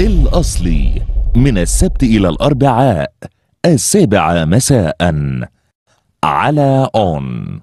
الأصلي من السبت إلى الأربعاء السابعة مساء. على أون